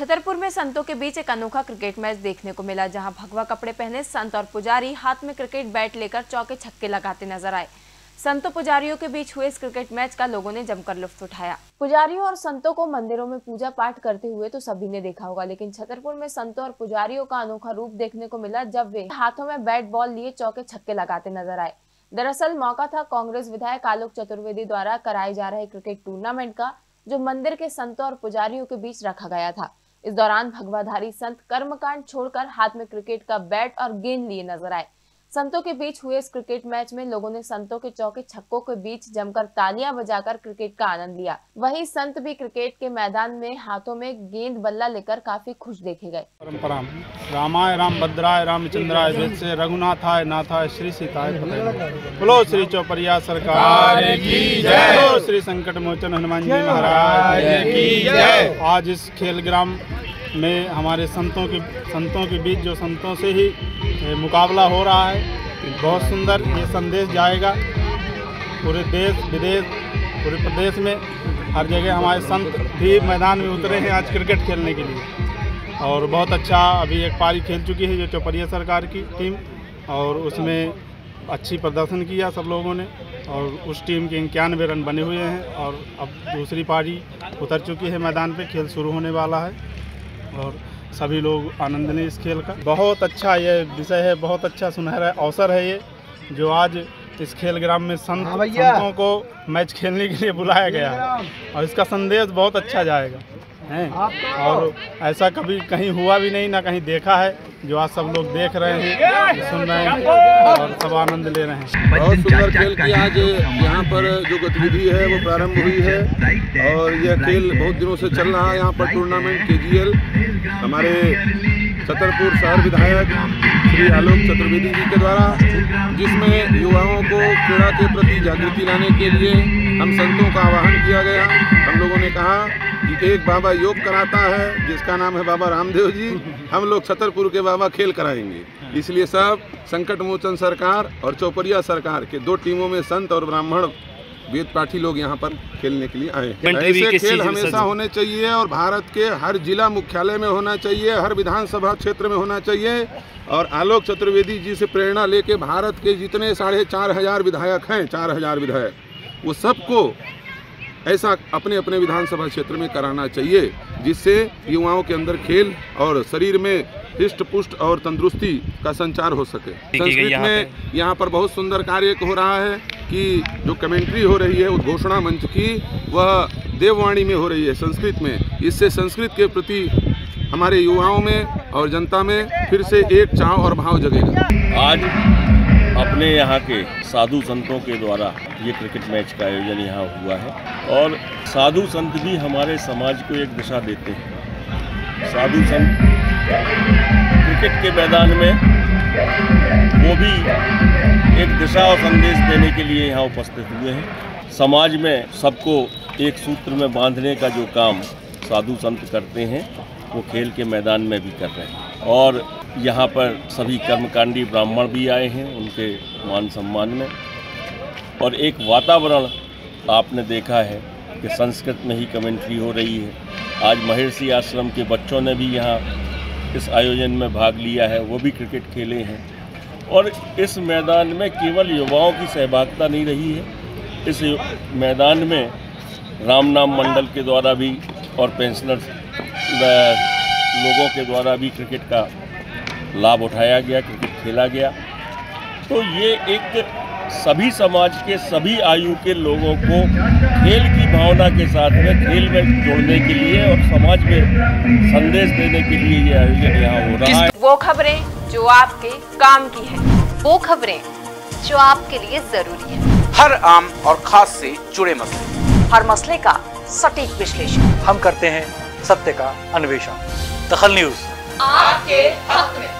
छतरपुर में संतों के बीच एक अनोखा क्रिकेट मैच देखने को मिला, जहाँ भगवा कपड़े पहने संत और पुजारी हाथ में क्रिकेट बैट लेकर चौके छक्के लगाते नज़र आए। संतों पुजारियों के बीच हुए इस क्रिकेट मैच का लोगों ने जमकर लुफ्त उठाया। पुजारियों और संतों को मंदिरों में पूजा पाठ करते हुए तो सभी ने देखा होगा, लेकिन छतरपुर में संतों और पुजारियों का अनोखा रूप देखने को मिला जब वे हाथों में बैट बॉल लिए चौके छक्के लगाते नज़र आए। दरअसल मौका था कांग्रेस विधायक आलोक चतुर्वेदी द्वारा कराए जा रहे क्रिकेट टूर्नामेंट का, जो मंदिर के संतों और पुजारियों के बीच रखा गया था। इस दौरान भगवाधारी संत कर्मकांड छोड़कर हाथ में क्रिकेट का बैट और गेंद लिए नज़र आए। संतों के बीच हुए इस क्रिकेट मैच में लोगों ने संतों के चौके छक्कों के बीच जमकर तालियाँ बजाकर क्रिकेट का आनंद लिया। वहीं संत भी क्रिकेट के मैदान में हाथों में गेंद बल्ला लेकर काफ़ी खुश देखे गए। परंपरा रामाय राम भद्राय रामचंद्राय से रघुनाथाय नाथाय श्री सीताय बोलो श्री चौपरिया सरकार। बोलो श्री संकट मोचन हनुमान जी महाराज। आज इस खेल ग्राम में हमारे संतों के संतों के बीच जो संतों से ही मुकाबला हो रहा है। बहुत सुंदर ये संदेश जाएगा। पूरे देश, विदेश, पूरे प्रदेश में हर जगह हमारे संत भी मैदान में उतरे हैं आज क्रिकेट खेलने के लिए। और बहुत अच्छा अभी एक पारी खेल चुकी है जो चौपरिया सरकार की टीम। और उसमें अच्छी प्रदर्शन किया सब लोगों ने। और उस टीम के इक्यानवे रन बने हुए हैं। और अब दूसरी पारी उतर चुकी है मैदान पे, खेल शुरू होने वाला है। और सभी लोग आनंद लें इस खेल का। बहुत अच्छा ये विषय है बहुत अच्छा सुनहरा अवसर है ये जो आज इस खेल ग्राम में संत हाँ संतों को मैच खेलने के लिए बुलाया गया है। और इसका संदेश बहुत अच्छा जाएगा। हैं। और ऐसा कभी कहीं हुआ भी नहीं ना कहीं देखा है जो आज सब लोग देख रहे हैं सुन रहे हैं और सब आनंद ले रहे हैं। बहुत सुंदर खेल की आज यहाँ पर जो गतिविधि है वो प्रारंभ हुई है। और यह खेल बहुत दिनों से चल रहा है। यहाँ पर टूर्नामेंट के हमारे छतरपुर शहर विधायक श्री आलोक चतुर्वेदी जी के द्वारा जिसमें युवाओं को क्रीड़ा के प्रति जागृति लाने के लिए हम संतों का आह्वान किया गया। हम लोगों ने कहा कि एक बाबा योग कराता है जिसका नाम है बाबा रामदेव जी हम लोग छतरपुर के बाबा खेल कराएँगे। इसलिए सब संकट मोचन सरकार और चौपरिया सरकार के दो टीमों में संत और ब्राह्मण वेद पाठी लोग यहाँ पर खेलने के लिए आए हैं। ऐसे खेल हमेशा होने चाहिए और भारत के हर जिला मुख्यालय में होना चाहिए हर विधानसभा क्षेत्र में होना चाहिए और आलोक चतुर्वेदी जी से प्रेरणा लेके भारत के जितने साढ़े चार हज़ार विधायक हैं चार हज़ार विधायक वो सबको ऐसा अपने अपने विधानसभा क्षेत्र में कराना चाहिए जिससे युवाओं के अंदर खेल और शरीर में हिष्ट पुष्ट और तंदुरुस्ती का संचार हो सके। संस्कृत में यहाँ पर बहुत सुंदर कार्य हो रहा है कि जो कमेंट्री हो रही है उद्घोषणा मंच की वह देववाणी में हो रही है संस्कृत में। इससे संस्कृत के प्रति हमारे युवाओं में और जनता में फिर से एक चाव और भाव जगेगा। आज अपने यहाँ के साधु संतों के द्वारा ये क्रिकेट मैच का आयोजन यहाँ हुआ है और साधु संत भी हमारे समाज को एक दिशा देते हैं। साधु संत क्रिकेट के मैदान में वो भी एक दिशा और संदेश देने के लिए यहाँ उपस्थित हुए हैं। समाज में सबको एक सूत्र में बांधने का जो काम साधु संत करते हैं, वो खेल के मैदान में भी कर रहे हैं। और यहाँ पर सभी कर्मकांडी ब्राह्मण भी आए हैं उनके मान सम्मान में। और एक वातावरण आपने देखा है कि संस्कृत में ही कमेंट्री हो रही है। आज महर्षि आश्रम के बच्चों ने भी यहाँ इस आयोजन में भाग लिया है, वो भी क्रिकेट खेले हैं। और इस मैदान में केवल युवाओं की सहभागिता नहीं रही है, इस मैदान में राम नाम मंडल के द्वारा भी और पेंशनर्स लोगों के द्वारा भी क्रिकेट का लाभ उठाया गया क्रिकेट खेला गया। तो ये एक सभी समाज के सभी आयु के लोगों को खेल की भावना के साथ में खेल में जोड़ने के लिए और समाज में संदेश देने के लिए ये आयोजन यहाँ हो रहा है। वो खबरें जो आपके काम की है। वो खबरें जो आपके लिए ज़रूरी है। हर आम और खास से जुड़े मसले। हर मसले का सटीक विश्लेषण। हम करते हैं सत्य का अन्वेषण। दखल न्यूज़। आपके हक में।